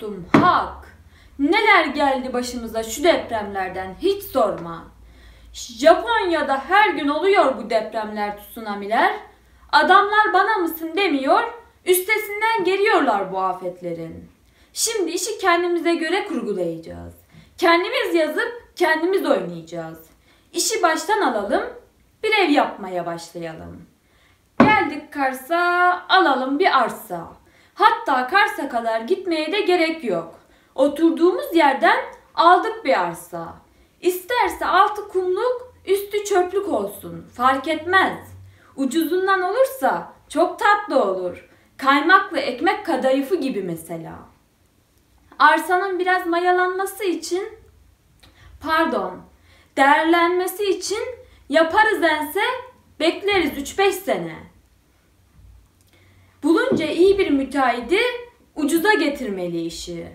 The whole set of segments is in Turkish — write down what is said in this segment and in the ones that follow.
dostum hak. Neler geldi başımıza şu depremlerden hiç sorma. Japonya'da her gün oluyor bu depremler, tsunamiler. Adamlar bana mısın demiyor, üstesinden geliyorlar bu afetlerin. Şimdi işi kendimize göre kurgulayacağız. Kendimiz yazıp kendimiz oynayacağız. İşi baştan alalım, bir ev yapmaya başlayalım. Geldik Kars'a, alalım bir arsa. Hatta Kars'a kadar gitmeye de gerek yok. Oturduğumuz yerden aldık bir arsa. İsterse altı kumluk, üstü çöplük olsun. Fark etmez. Ucuzundan olursa çok tatlı olur. Kaymaklı ekmek kadayıfı gibi mesela. Arsanın biraz mayalanması için pardon, değerlenmesi için yaparız ense bekleriz 3-5 sene. Bulunca iyi bir müteahhidi ucuza getirmeli işi.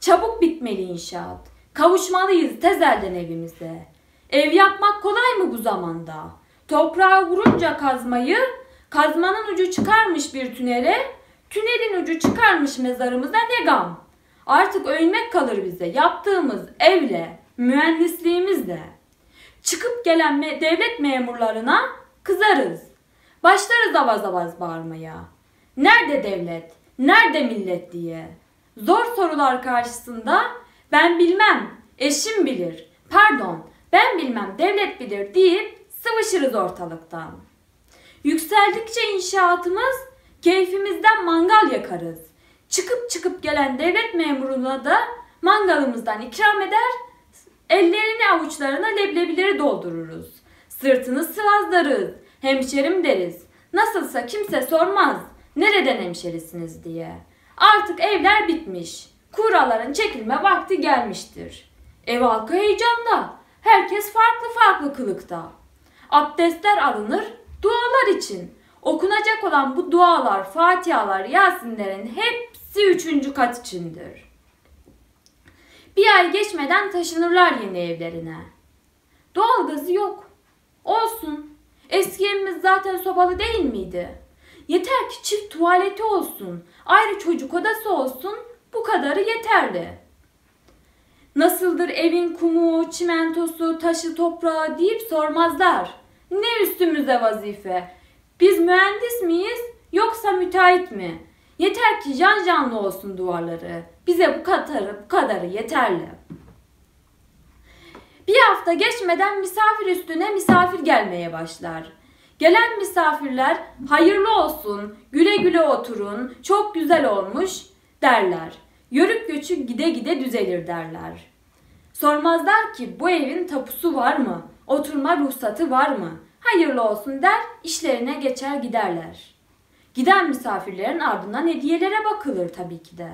Çabuk bitmeli inşaat. Kavuşmalıyız tezelden evimize. Ev yapmak kolay mı bu zamanda? Toprağa vurunca kazmayı, kazmanın ucu çıkarmış bir tünele, tünelin ucu çıkarmış mezarımıza ne gam. Artık ölmek kalır bize yaptığımız evle, mühendisliğimizle. Çıkıp gelen me- devlet memurlarına kızarız. Başlarız avaz avaz bağırmaya. Nerede devlet? Nerede millet diye. Zor sorular karşısında ben bilmem, eşim bilir. Pardon, ben bilmem, devlet bilir deyip sıvışırız ortalıktan. Yükseldikçe inşaatımız keyfimizden mangal yakarız. Çıkıp çıkıp gelen devlet memuruna da mangalımızdan ikram eder, ellerini avuçlarına leblebileri doldururuz. Sırtını sıvazlarız, hemşerim deriz. Nasılsa kimse sormaz, nereden hemşerisiniz diye. Artık evler bitmiş, kuraların çekilme vakti gelmiştir. Ev halkı heyecanda, herkes farklı farklı kılıkta. Abdestler alınır, dualar için. Okunacak olan bu dualar, fatihalar, yasinlerin hepsi üçüncü kat içindir. Bir ay geçmeden taşınırlar yeni evlerine. Doğalgazı yok. Olsun. Eski evimiz zaten sobalı değil miydi? Yeter ki çift tuvaleti olsun, ayrı çocuk odası olsun, bu kadarı yeterli. Nasıldır evin kumu, çimentosu, taşı, toprağı deyip sormazlar. Ne üstümüze vazife? Biz mühendis miyiz yoksa müteahhit mi? Yeter ki can canlı olsun duvarları. Bize bu kadarı, bu kadarı yeterli. Bir hafta geçmeden misafir üstüne misafir gelmeye başlar. Gelen misafirler hayırlı olsun, güle güle oturun, çok güzel olmuş derler. Yörük göçü gide gide düzelir derler. Sormazlar ki bu evin tapusu var mı? Oturma ruhsatı var mı? Hayırlı olsun der, işlerine geçer giderler. Giden misafirlerin ardından hediyelere bakılır tabii ki de.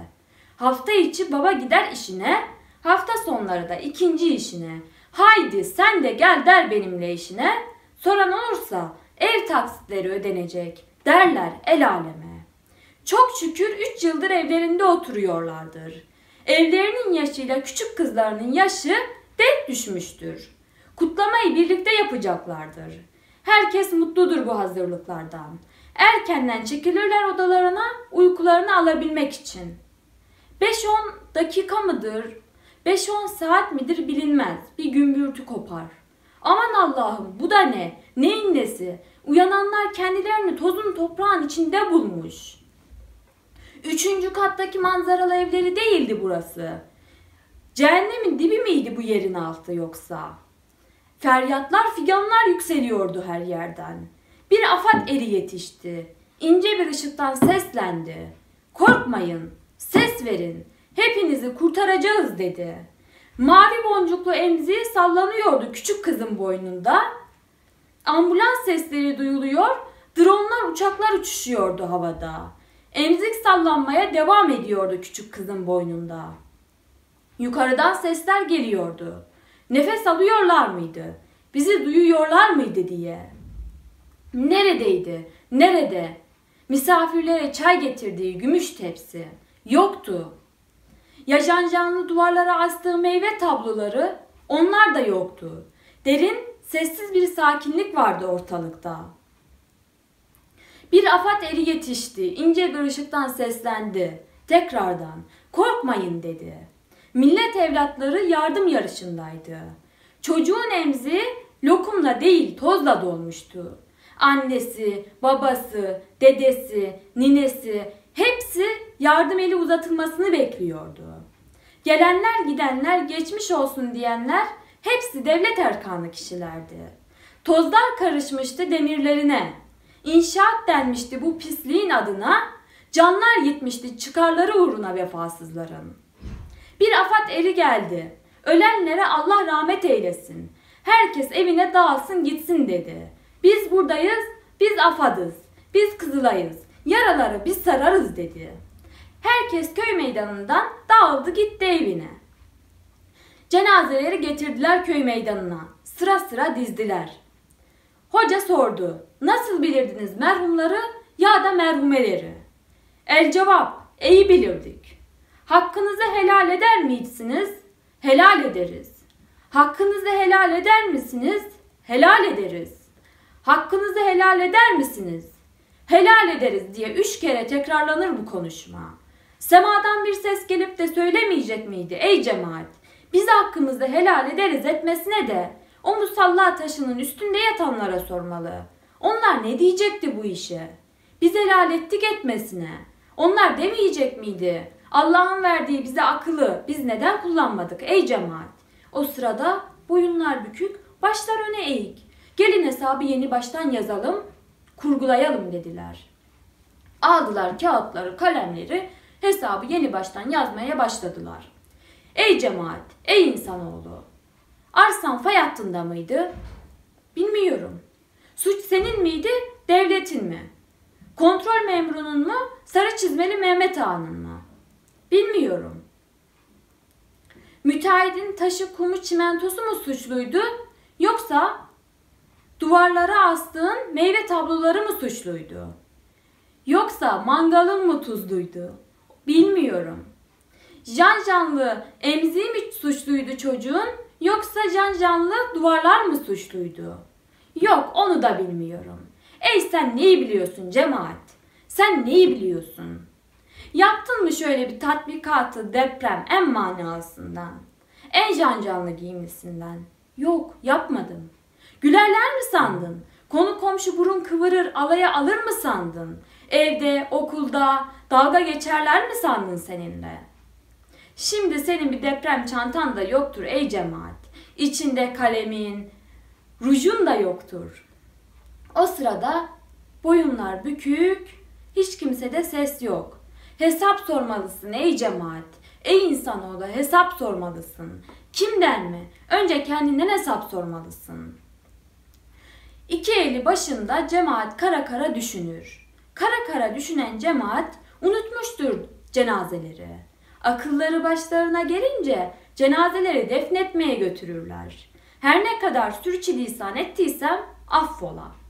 Hafta içi baba gider işine, hafta sonları da ikinci işine. Haydi sen de gel der benimle işine. Soran olursa ev taksitleri ödenecek derler el aleme. Çok şükür 3 yıldır evlerinde oturuyorlardır. Evlerinin yaşıyla küçük kızlarının yaşı denk düşmüştür. Kutlamayı birlikte yapacaklardır. Herkes mutludur bu hazırlıklardan. Erkenden çekilirler odalarına uykularını alabilmek için. 5-10 dakika mıdır, 5-10 saat midir bilinmez. Bir gümbürtü kopar. Aman Allah'ım bu da ne? Neyin nesi? Uyananlar kendilerini tozun toprağın içinde bulmuş. Üçüncü kattaki manzaralı evleri değildi burası. Cehennemin dibi miydi bu yerin altı yoksa? Feryatlar figanlar yükseliyordu her yerden. Bir afat eri yetişti. İnce bir ışıktan seslendi. Korkmayın, ses verin. Hepinizi kurtaracağız dedi. Mavi boncuklu emziği sallanıyordu küçük kızın boynunda. Ambulans sesleri duyuluyor, dronlar uçaklar uçuşuyordu havada. Emzik sallanmaya devam ediyordu küçük kızın boynunda. Yukarıdan sesler geliyordu. Nefes alıyorlar mıydı? Bizi duyuyorlar mıydı diye. Neredeydi? Nerede? Misafirlere çay getirdiği gümüş tepsi. Yoktu. Yaşan canlı duvarlara astığı meyve tabloları onlar da yoktu. Derin, sessiz bir sakinlik vardı ortalıkta. Bir afat eri yetişti. ince bir ışıktan seslendi. tekrardan. Korkmayın dedi. Millet evlatları yardım yarışındaydı. Çocuğun emzi lokumla değil tozla dolmuştu. Annesi, babası, dedesi, ninesi hepsi yardım eli uzatılmasını bekliyordu. Gelenler gidenler geçmiş olsun diyenler hepsi devlet erkanı kişilerdi. Tozlar karışmıştı demirlerine. İnşaat denmişti bu pisliğin adına. Canlar gitmişti çıkarları uğruna vefasızların. Bir afat eri geldi. Ölenlere Allah rahmet eylesin. Herkes evine dağılsın gitsin dedi. Biz buradayız, biz afadız, biz kızılayız. Yaraları biz sararız dedi. Herkes köy meydanından dağıldı gitti evine. Cenazeleri getirdiler köy meydanına. Sıra sıra dizdiler. Hoca sordu. Nasıl bilirdiniz merhumları ya da merhumeleri? El cevap. İyi bilirdik. Hakkınızı helal eder miydiniz? Helal ederiz. Hakkınızı helal eder misiniz? Helal ederiz. Hakkınızı helal eder misiniz? Helal ederiz diye üç kere tekrarlanır bu konuşma. Semadan bir ses gelip de söylemeyecek miydi ey cemaat? Biz hakkımızı helal ederiz etmesine de o musalla taşının üstünde yatanlara sormalı. Onlar ne diyecekti bu işe? Biz helal ettik etmesine. Onlar demeyecek miydi? Allah'ın verdiği bize akıllı biz neden kullanmadık ey cemaat? O sırada boyunlar bükük, başlar öne eğik. Gelin hesabı yeni baştan yazalım, kurgulayalım dediler. Aldılar kağıtları, kalemleri, hesabı yeni baştan yazmaya başladılar. Ey cemaat, ey insanoğlu! Arsan fay hattında mıydı? Bilmiyorum. Suç senin miydi, devletin mi? Kontrol memurunun mu, sarı çizmeli Mehmet Ağa'nın mı? Bilmiyorum. Müteahhidin taşı, kumu, çimentosu mu suçluydu? Yoksa duvarlara astığın meyve tabloları mı suçluydu? Yoksa mangalın mı tuzluydu? Bilmiyorum. Can canlı emziği mi suçluydu çocuğun? Yoksa can canlı duvarlar mı suçluydu? Yok onu da bilmiyorum. Ey sen neyi biliyorsun cemaat? Sen neyi biliyorsun? Yaptın mı şöyle bir tatbikatı deprem en manasından? En can canlı giyimlisinden? Yok yapmadım. Gülerler mi sandın? Konu komşu burun kıvırır alaya alır mı sandın? Evde, okulda dalga geçerler mi sandın seninle? Şimdi senin bir deprem çantan da yoktur ey cemaat. İçinde kalemin, rujun da yoktur. O sırada boyunlar bükük, hiç kimsede ses yok. Hesap sormalısın ey cemaat. Ey insanoğlu hesap sormalısın. Kimden mi? Önce kendinden hesap sormalısın. İki eli başında cemaat kara kara düşünür. Kara kara düşünen cemaat unutmuştur cenazeleri. Akılları başlarına gelince cenazeleri defnetmeye götürürler. Her ne kadar sürçülisan ettiysem affola.''